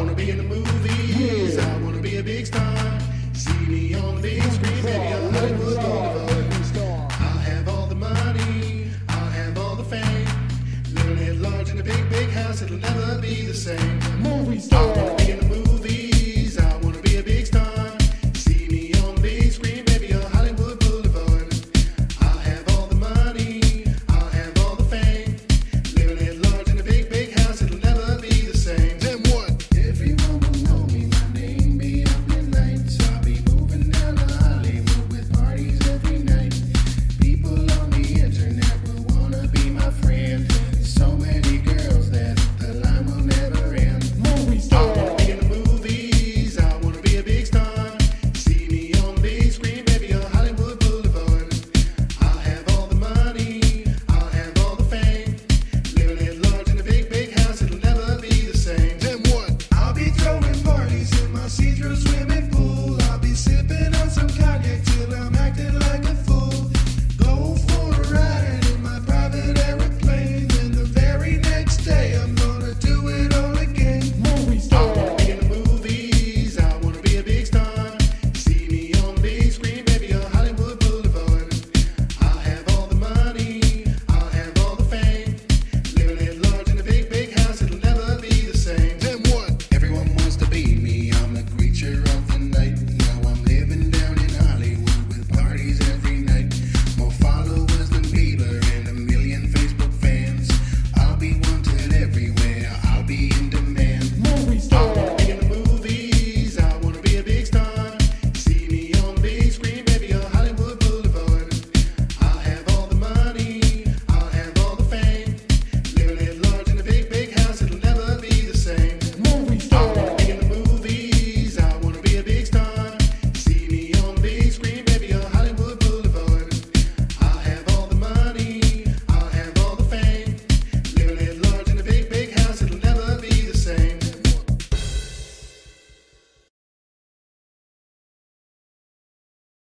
wanna be in the movies. I wanna be a big star. See me on the big screen, baby. I'm Hollywood Boulevard. I'll have all the money. I'll have all the fame. Living at large in a big, big house. It'll never be the same. Movie star. I wanna be in